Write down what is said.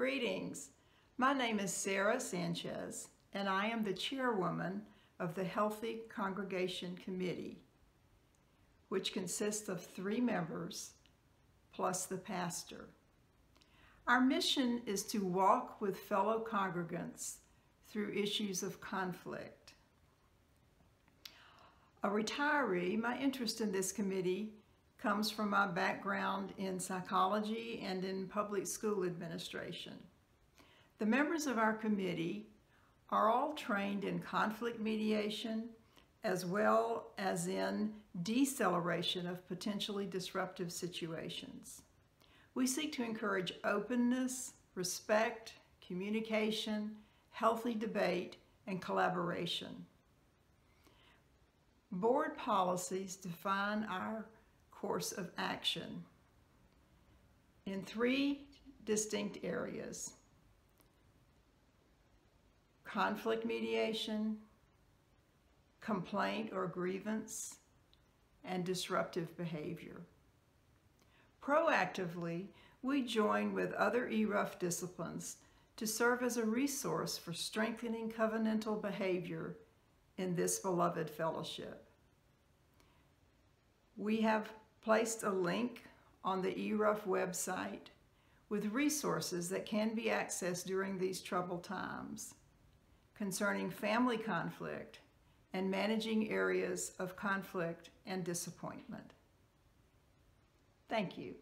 Greetings. My name is Sarah Sanchez, and I am the chairwoman of the Healthy Congregation Committee, which consists of three members plus the pastor. Our mission is to walk with fellow congregants through issues of conflict. A retiree, my interest in this committee comes from my background in psychology and in public school administration. The members of our committee are all trained in conflict mediation as well as in deceleration of potentially disruptive situations. We seek to encourage openness, respect, communication, healthy debate, and collaboration. Board policies define our course of action in three distinct areas. Conflict mediation, complaint or grievance, and disruptive behavior. Proactively, we join with other ERUUF disciplines to serve as a resource for strengthening covenantal behavior in this beloved fellowship. We have placed a link on the ERUUF website with resources that can be accessed during these troubled times concerning family conflict and managing areas of conflict and disappointment. Thank you.